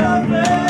suffer.